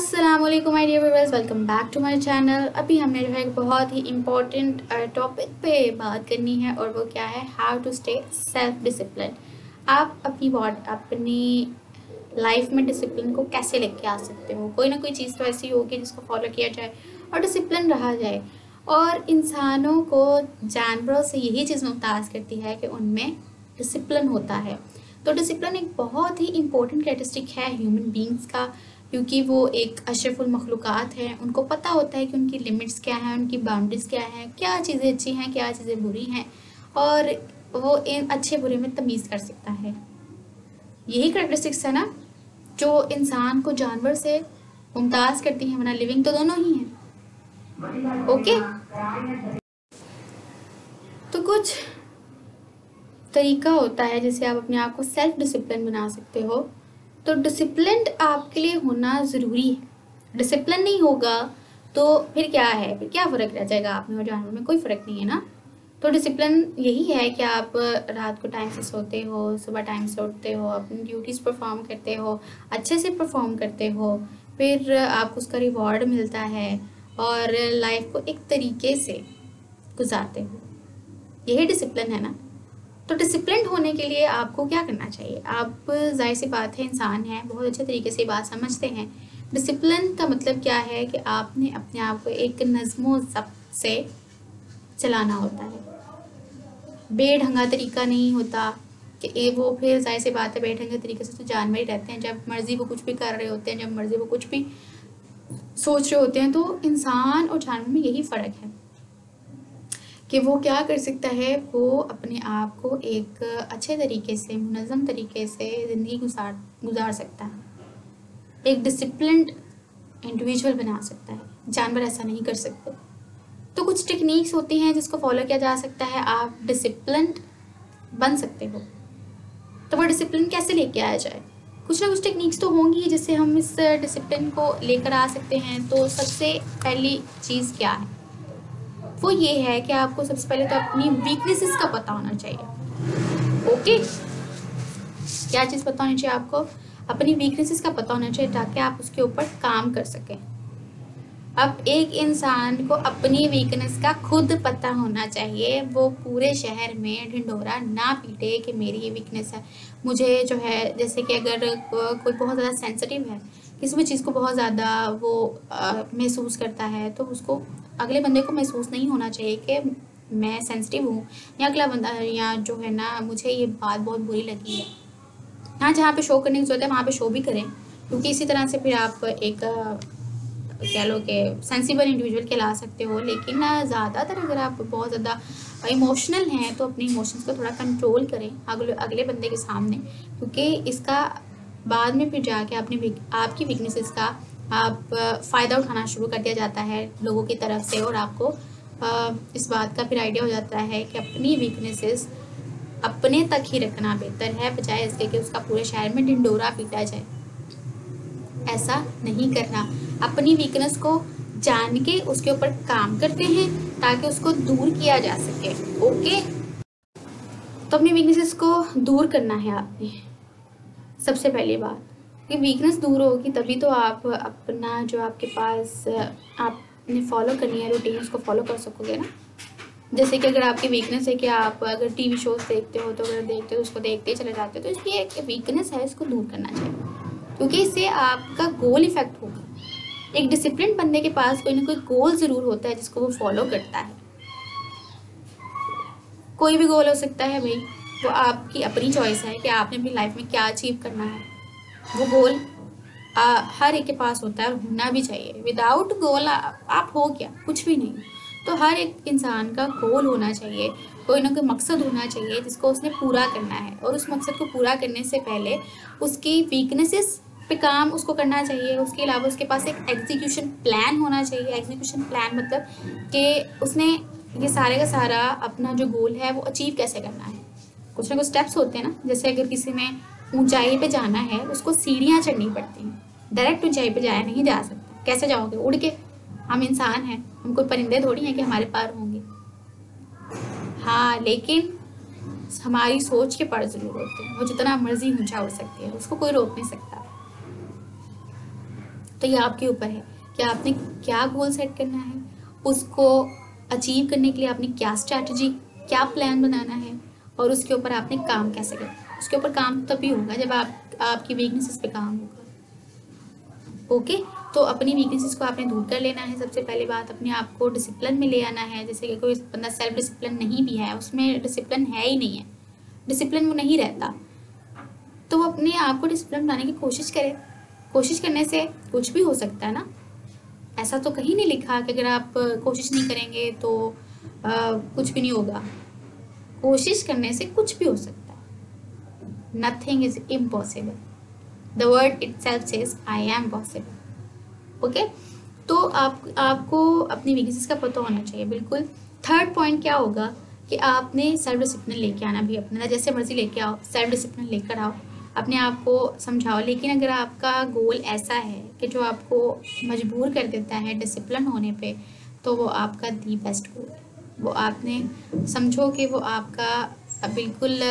वालेकुम my dear viewers welcome back to my channel अभी हमने जो है बहुत ही इम्पोर्टेंट टॉपिक पे बात करनी है और वो क्या है? How to stay self discipline आप अपनी बॉड अपनी लाइफ में डिसिप्लिन को कैसे लेके आ सकते हो? कोई ना कोई चीज़ तो ऐसी होगी जिसको फॉलो किया जाए और डिसिप्लिन रहा जाए। और इंसानों को जानवरों से यही चीज़ मुमताज़ करती है कि उनमें डिसिप्लिन होता है। तो डिसिप्लिन एक बहुत ही इम्पोर्टेंट कैरेक्टरिस्टिक है ह्यूमन बींग्स का। क्योंकि वो एक अशरफुल मखलूक़ात हैं। उनको पता होता है कि उनकी लिमिट्स क्या हैं, उनकी बाउंड्रीज़ क्या हैं, क्या चीज़ें अच्छी हैं, क्या चीज़ें बुरी हैं। और वो इन अच्छे बुरे में तमीज़ कर सकता है। यही करेक्टरिस्टिक्स है ना, जो इंसान को जानवर से मुमताज़ करती हैं, वरना लिविंग तो दोनों ही हैं। ओके तो कुछ तरीका होता है जिससे आप अपने आप को सेल्फ डिसिप्लिन बना सकते हो। तो डिसिप्लिन आपके लिए होना ज़रूरी है। डिसिप्लिन नहीं होगा तो फिर क्या है? फिर क्या फ़र्क रह जाएगा? आप में और जानवर में कोई फ़र्क नहीं है ना? तो डिसिप्लिन यही है कि आप रात को टाइम से सोते हो, सुबह टाइम से उठते हो, अपनी ड्यूटीज़ परफॉर्म करते हो, अच्छे से परफॉर्म करते हो, फिर आपको उसका रिवॉर्ड मिलता है और लाइफ को एक तरीके से गुजारते हो। यही डिसिप्लिन है ना? तो डिसिप्लिन होने के लिए आपको क्या करना चाहिए? आप ज़ाहिर सी बात है, इंसान हैं, बहुत अच्छे तरीके से बात समझते हैं। डिसिप्लिन का मतलब क्या है कि आपने अपने आप को एक नज़मो जब्त से चलाना होता है। बेढंगा तरीका नहीं होता कि वो फिर ज़ाहिर सी बात है, बेढंगे तरीके से तो जानवर ही रहते हैं। जब मर्ज़ी वो कुछ भी कर रहे होते हैं, जब मर्ज़ी वो कुछ भी सोच रहे होते हैं तो इंसान और जानवर में यही फ़र्क है। कि वो क्या कर सकता है, वो अपने आप को एक अच्छे तरीके से, मुनज़म तरीके से ज़िंदगी गुजार गुजार सकता है। एक डिसिप्लिन इंडिविजुअल बना सकता है, जानवर ऐसा नहीं कर सकते। तो कुछ टेक्निक्स होती हैं जिसको फॉलो किया जा सकता है, आप डिसिप्लिन बन सकते हो। तो वो डिसिप्लिन कैसे लेके आया जाए? कुछ ना कुछ टेक्निक्स तो होंगी जिससे हम इस डिसिप्लिन को लेकर आ सकते हैं। तो सबसे पहली चीज़ क्या है? वो ये है कि आपको सबसे पहले तो अपनी वीकनेसेस का पता होना चाहिए। ओके क्या चीज़ पता होनी चाहिए आपको? अपनी वीकनेसेस का पता होना चाहिए ताकि आप उसके ऊपर काम कर सकें। अब एक इंसान को अपनी वीकनेस का खुद पता होना चाहिए। वो पूरे शहर में ढिंडोरा ना पीटे कि मेरी ये वीकनेस है। मुझे जो है, जैसे कि अगर कोई बहुत ज़्यादा सेंसिटिव है किसी भी चीज़ को बहुत ज़्यादा वो महसूस करता है तो उसको अगले बंदे को महसूस नहीं होना चाहिए कि मैं सेंसिटिव हूँ या अगला बंदा, या जो है ना, मुझे ये बात बहुत बुरी लगी है। हाँ जहाँ पे शो करने की ज़रूरत है, वहाँ पे शो भी करें, क्योंकि इसी तरह से फिर आप एक कह लो कि सेंसिबल इंडिविजुअल के ला सकते हो, लेकिन ज़्यादातर अगर आप बहुत ज़्यादा इमोशनल हैं तो अपने इमोशंस को थोड़ा कंट्रोल करें, अगले अगले बंदे के सामने, क्योंकि इसका बाद में फिर जाके अपनी आपकी वीकनेसेस का आप फ़ायदा उठाना शुरू कर दिया जाता है लोगों की तरफ़ से और आपको इस बात का फिर आइडिया हो जाता है कि अपनी वीकनेसेस अपने तक ही रखना बेहतर है, बजाय इसके कि उसका पूरे शहर में ढिंडोरा पीटा जाए। ऐसा नहीं करना। अपनी वीकनेस को जान के उसके ऊपर काम करते हैं ताकि उसको दूर किया जा सके। ओके तो अपनी वीकनेसेस को दूर करना है आपने। सबसे पहली बात, कि वीकनेस दूर होगी तभी तो आप अपना जो आपके पास, आपने फॉलो करनी है रूटीन उसको फॉलो कर सकोगे ना। जैसे कि अगर आपकी वीकनेस है कि आप अगर टीवी शोज़ देखते हो तो अगर देखते हो, उसको देखते ही चले जाते हो तो इसकी एक वीकनेस है, इसको दूर करना चाहिए। क्योंकि इससे आपका गोल इफ़ेक्ट होगा। एक डिसिप्लिन बंदे के पास कोई ना कोई गोल ज़रूर होता है, जिसको वो फॉलो करता है। कोई भी गोल हो सकता है भाई। वो आपकी अपनी चॉइस है कि आपने अपनी लाइफ में क्या अचीव करना है। वो गोल आ, हर एक के पास होता है और होना भी चाहिए। विदाउट गोल आ, आप हो क्या? कुछ भी नहीं। तो हर एक इंसान का गोल होना चाहिए। कोई ना कोई मकसद होना चाहिए जिसको उसने पूरा करना है। और उस मकसद को पूरा करने से पहले उसकी वीकनेसेस पे काम उसको करना चाहिए। उसके अलावा उसके पास एक एग्जीक्यूशन प्लान होना चाहिए। एग्जीक्यूशन प्लान मतलब कि उसने ये सारे का सारा अपना जो गोल है वो अचीव कैसे करना है। कुछ ना कुछ स्टेप्स होते हैं ना। जैसे अगर किसी में ऊंचाई पे जाना है, उसको सीढ़ियाँ चढ़नी पड़ती हैं। डायरेक्ट ऊंचाई पे जाया नहीं जा सकता। कैसे जाओगे? उड़ के। हम इंसान हैं। हम कोई परिंदे थोड़ी हैं कि हमारे पार होंगे। हाँ लेकिन हमारी सोच के पार ज़रूर होते हैं। वो जितना मर्ज़ी ऊँचा उड़ सकती है। उसको कोई रोक नहीं सकता। तो ये आपके ऊपर है कि आपने क्या गोल सेट करना है? उसको अचीव करने के लिए आपने क्या स्ट्रैटेजी क्या प्लान बनाना है? और उसके ऊपर आपने काम कैसे करना उसके ऊपर काम तभी होगा जब आप आपकी वीकनेसेस पे काम होगा। ओके तो अपनी वीकनेसेस को आपने दूर कर लेना है सबसे पहले बात। अपने आप को डिसिप्लिन में ले आना है। जैसे कि कोई बंदा सेल्फ डिसिप्लिन नहीं भी है उसमें डिसिप्लिन है ही नहीं है। डिसिप्लिन वो नहीं रहता। तो वो अपने आप को डिसिप्लिन बनाने की कोशिश करे। कोशिश करने से कुछ भी हो सकता है ना? ऐसा तो कहीं नहीं लिखा कि अगर आप कोशिश नहीं करेंगे तो आ, कुछ भी नहीं होगा। कोशिश करने से कुछ भी हो सकता है। Nothing is impossible the word itself says I am possible okay तो आप, आपको अपनी वीकनेसेस का पता होना चाहिए, बिल्कुल। थर्ड पॉइंट क्या होगा कि आपने सेल्फ डिसिप्लिन लेके आना भी अपने, जैसे मर्ज़ी लेके आओ सेल्फ डिसिप्लिन लेकर आओ। अपने आप को समझाओ, लेकिन अगर आपका गोल ऐसा है कि जो आपको मजबूर कर देता है डिसिप्लिन होने पे तो वो आपका दी बेस्ट गोल है। वो आपने समझो कि वो आपका बिल्कुल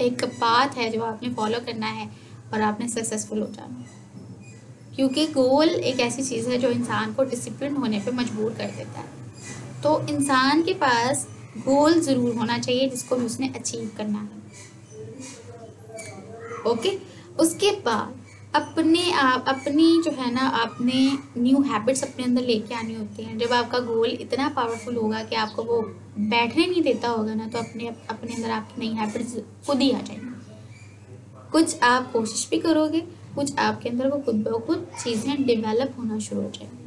एक पाथ है जो आपने फॉलो करना है और आपने सक्सेसफुल हो जाना है। क्योंकि गोल एक ऐसी चीज़ है जो इंसान को डिसिप्लिन होने पे मजबूर कर देता है। तो इंसान के पास गोल ज़रूर होना चाहिए जिसको भी उसने अचीव करना है। ओके उसके बाद अपने आप, अपनी जो है ना, आपने न्यू हैबिट्स अपने अंदर लेके आनी होती हैं। जब आपका गोल इतना पावरफुल होगा कि आपको वो बैठने नहीं देता होगा ना तो अपने अपने अंदर आपकी नई हैबिट्स खुद ही आ जाएँगी। कुछ आप कोशिश भी करोगे, कुछ आपके अंदर वो खुद ब खुद चीज़ें डेवलप होना शुरू हो जाएँगी।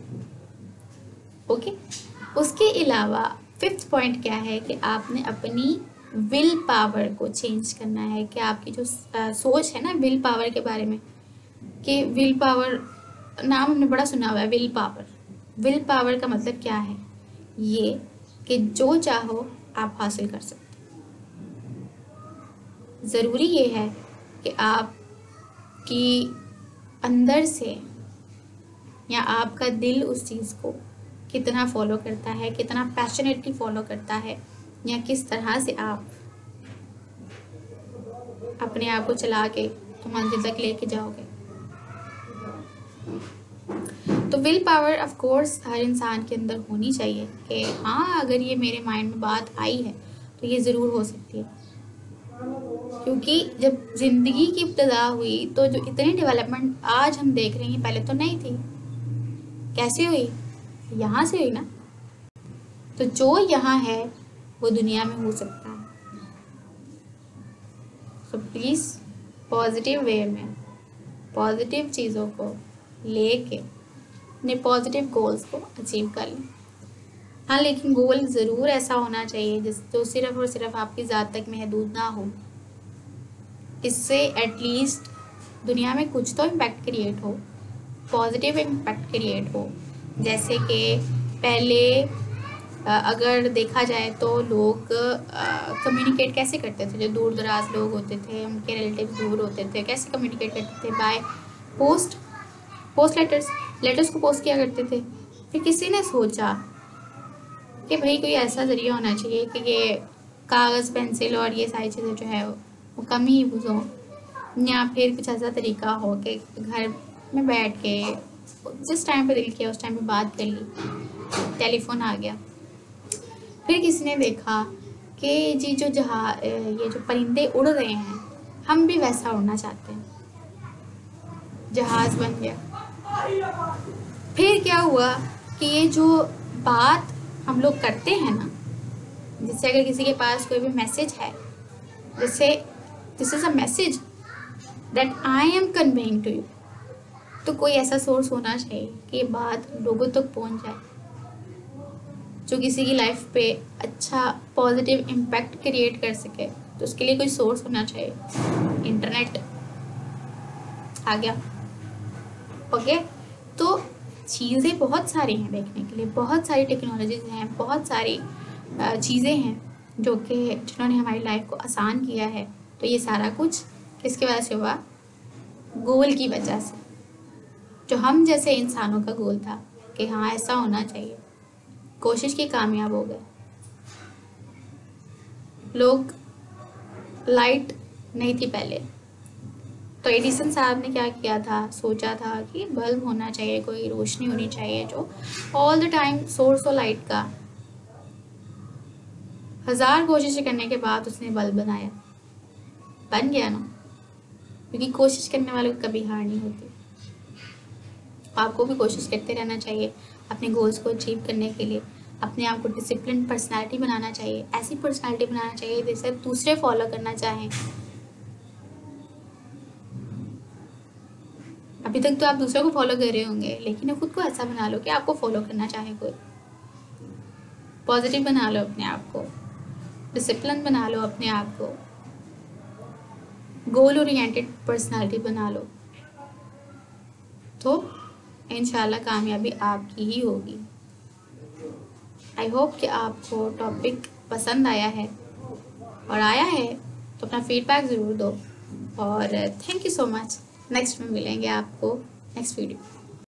ओके उसके अलावा फिफ्थ पॉइंट क्या है कि आपने अपनी विल पावर को चेंज करना है, कि आपकी जो सोच है ना विल पावर के बारे में कि विल पावर नाम हमने बड़ा सुना हुआ है विल पावर विल पावर का मतलब क्या है? ये कि जो चाहो, आप हासिल कर सकते ज़रूरी ये है कि आप की अंदर से या आपका दिल उस चीज़ को कितना फॉलो करता है, कितना पैशनेटली फॉलो करता है, या किस तरह से आप अपने आप को चला के तो मंजिल तक लेके जाओगे। तो विल पावर ऑफ़ कोर्स हर इंसान के अंदर होनी चाहिए कि हाँ अगर ये मेरे माइंड में बात आई है तो ये ज़रूर हो सकती है। क्योंकि जब ज़िंदगी की इब्तदा हुई तो जो इतनी डेवलपमेंट आज हम देख रहे हैं, पहले तो नहीं थी। कैसे हुई? यहाँ से हुई ना? तो जो यहाँ है, वो दुनिया में हो सकता है। सो प्लीज़ पॉजिटिव वे में पॉजिटिव चीज़ों को लेके अपने पॉजिटिव गोल्स को अचीव कर लें। हाँ लेकिन गोल ज़रूर ऐसा होना चाहिए जिस, जो सिर्फ़ और सिर्फ़ आपकी ज़ात तक महदूद ना हो। इससे एटलीस्ट दुनिया में कुछ तो इम्पैक्ट क्रिएट हो पॉजिटिव इम्पैक्ट क्रिएट हो। जैसे कि पहले अगर देखा जाए तो लोग कम्युनिकेट कैसे करते थे? जो दूर दराज लोग होते थे, उनके रिलेटिव दूर होते थे, कैसे कम्युनिकेट करते थे? By post post letters letters को पोस्ट किया करते थे। फिर किसी ने सोचा कि भाई कोई ऐसा ज़रिया होना चाहिए कि ये कागज़, पेंसिल और ये सारी चीज़ें जो है वो कम ही यूज़ हो। या फिर कुछ ऐसा तरीका हो कि घर में बैठ के, जिस टाइम पे दिल किया, उस टाइम पे बात कर ली। टेलीफोन आ गया। फिर किसी ने देखा कि जी जो जहा ये जो परिंदे उड़ रहे हैं, हम भी वैसा उड़ना चाहते हैं। जहाज़ बन गया। फिर क्या हुआ कि ये जो बात हम लोग करते हैं ना जैसे अगर किसी के पास कोई भी मैसेज है, जैसे this is a message that I am conveying to you तो कोई ऐसा सोर्स होना चाहिए कि ये बात लोगों तक पहुँच जाए, जो किसी की लाइफ पे अच्छा पॉजिटिव इम्पैक्ट क्रिएट कर सके। तो उसके लिए कोई सोर्स होना चाहिए। इंटरनेट आ गया। ओके? तो चीज़ें बहुत सारी हैं देखने के लिए, बहुत सारी टेक्नोलॉजीज़ हैं, बहुत सारी चीज़ें हैं जो कि जिन्होंने हमारी लाइफ को आसान किया है। तो ये सारा कुछ किसकी वजह से हुआ गोल की वजह से, जो हम जैसे इंसानों का गोल था कि हाँ ऐसा होना चाहिए। कोशिश की कामयाब हो गए। लोग लाइट नहीं थी पहले। तो एडिसन साहब ने क्या किया था? सोचा था कि बल्ब होना चाहिए, कोई रोशनी होनी चाहिए जो all the time source of light का। हज़ार कोशिशें करने के बाद उसने बल्ब बनाया। बन गया ना? क्योंकि कोशिश करने वालों को कभी हार नहीं होती। आपको भी कोशिश करते रहना चाहिए अपने गोल्स को अचीव करने के लिए। अपने आप को डिसिप्लिन पर्सनालिटी बनाना चाहिए। ऐसी पर्सनालिटी बनाना चाहिए जिसे दूसरे फॉलो करना चाहें। अभी तक तो आप दूसरों को फॉलो कर रहे होंगे, लेकिन खुद को ऐसा बना लो कि आपको फॉलो करना चाहे कोई। पॉजिटिव बना लो अपने आप को। डिसिप्लिन बना लो अपने आप को। गोल ओरिएंटेड पर्सनालिटी बना लो। तो इन कामयाबी आपकी ही होगी। आई होप कि आपको टॉपिक पसंद आया है। और आया है तो अपना फीडबैक ज़रूर दो। और thank you so much next में मिलेंगे आपको नेक्स्ट वीडियो